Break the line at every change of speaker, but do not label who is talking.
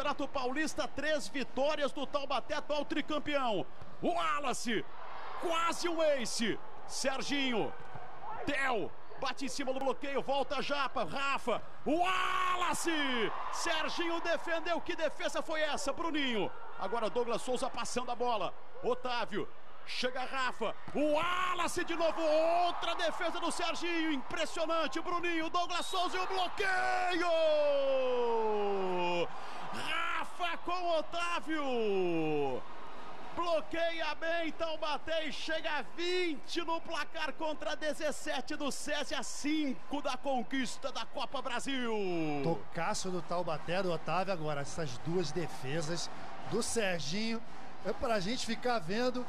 Campeonato Paulista, três vitórias do Taubaté, atual tricampeão. O Wallace, quase um ace. Serginho, Theo, bate em cima do bloqueio, volta a Japa, Rafa, Wallace! Serginho defendeu, que defesa foi essa, Bruninho? Agora Douglas Souza passando a bola, Otávio, Chega Rafa, o Wallace de novo, outra defesa do Serginho, impressionante, Bruninho, Douglas Souza e o bloqueio! Otávio! Bloqueia bem Taubaté e chega a 20 no placar contra 17 do Césia, 5 da conquista da Copa Brasil.
Tocaço do Taubaté, do Otávio. Agora, essas duas defesas do Serginho é pra gente ficar vendo